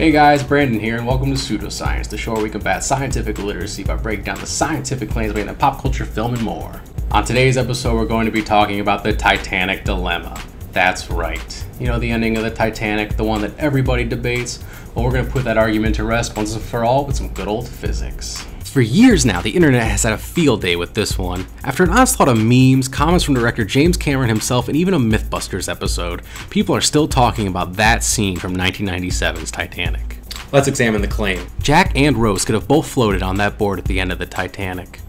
Hey guys, Brandon here, and welcome to Pseudoscience, the show where we combat scientific illiteracy by breaking down the scientific claims made in a pop culture, film, and more. On today's episode, we're going to be talking about the Titanic dilemma. That's right. You know, the ending of the Titanic, the one that everybody debates? Well, we're going to put that argument to rest once and for all with some good old physics. For years now, the internet has had a field day with this one. After an onslaught of memes, comments from director James Cameron himself, and even a Mythbusters episode, people are still talking about that scene from 1997's Titanic. Let's examine the claim. Jack and Rose could have both floated on that board at the end of the Titanic.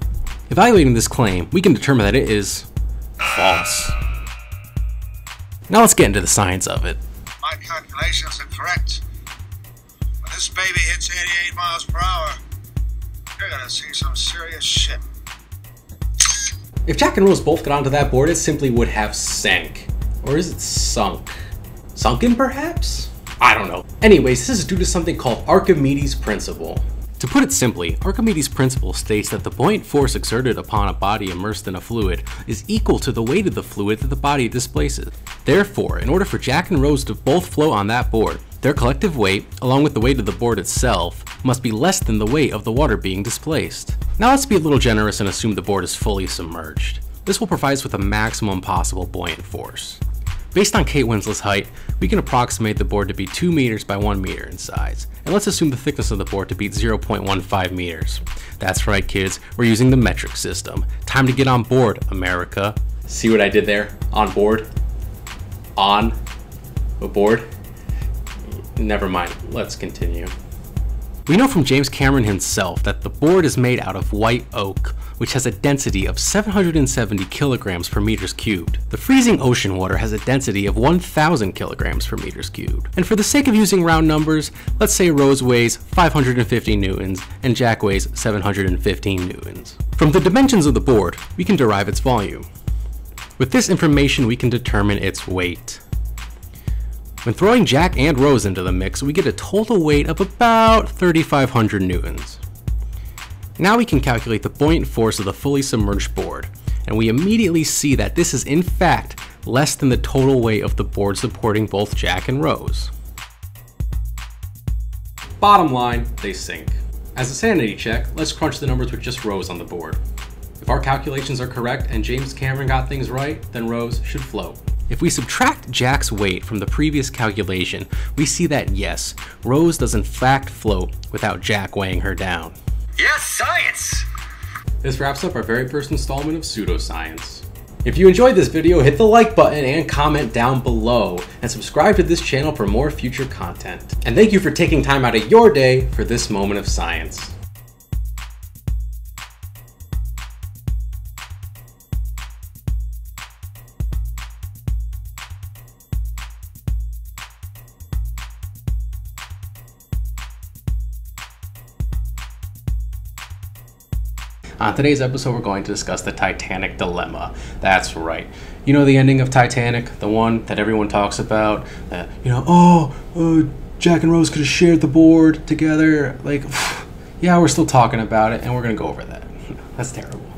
Evaluating this claim, we can determine that it is false. Now let's get into the science of it. My calculations are correct. When this baby hits 88 miles per hour, you're gonna see some serious shit. If Jack and Rose both got onto that board, it simply would have sank. Or is it sunk? Sunken, perhaps? I don't know. Anyways, this is due to something called Archimedes' principle. To put it simply, Archimedes' principle states that the buoyant force exerted upon a body immersed in a fluid is equal to the weight of the fluid that the body displaces. Therefore, in order for Jack and Rose to both float on that board, their collective weight, along with the weight of the board itself, must be less than the weight of the water being displaced. Now let's be a little generous and assume the board is fully submerged. This will provide us with a maximum possible buoyant force. Based on Kate Winslet's height, we can approximate the board to be 2 meters by 1 meter in size, and let's assume the thickness of the board to be 0.15 meters. That's right kids, we're using the metric system. Time to get on board, America. See what I did there? On board? On? Aboard? Never mind, let's continue. We know from James Cameron himself that the board is made out of white oak, which has a density of 770 kilograms per meters cubed. The freezing ocean water has a density of 1000 kilograms per meters cubed. And for the sake of using round numbers, let's say Rose weighs 550 newtons and Jack weighs 715 newtons. From the dimensions of the board, we can derive its volume. With this information, we can determine its weight. When throwing Jack and Rose into the mix, we get a total weight of about 3,500 newtons. Now we can calculate the buoyant force of the fully submerged board, and we immediately see that this is in fact less than the total weight of the board supporting both Jack and Rose. Bottom line, they sink. As a sanity check, let's crunch the numbers with just Rose on the board. If our calculations are correct and James Cameron got things right, then Rose should float. If we subtract Jack's weight from the previous calculation, we see that yes, Rose does in fact float without Jack weighing her down. Yes, science! This wraps up our very first installment of Pseudoscience. If you enjoyed this video, hit the like button and comment down below, and subscribe to this channel for more future content. And thank you for taking time out of your day for this moment of science. On today's episode, we're going to discuss the Titanic dilemma. That's right. You know the ending of Titanic, the one that everyone talks about. That you know, oh, uh, Jack and Rose could have shared the board together. Like, yeah, we're still talking about it, and we're gonna go over that. That's terrible.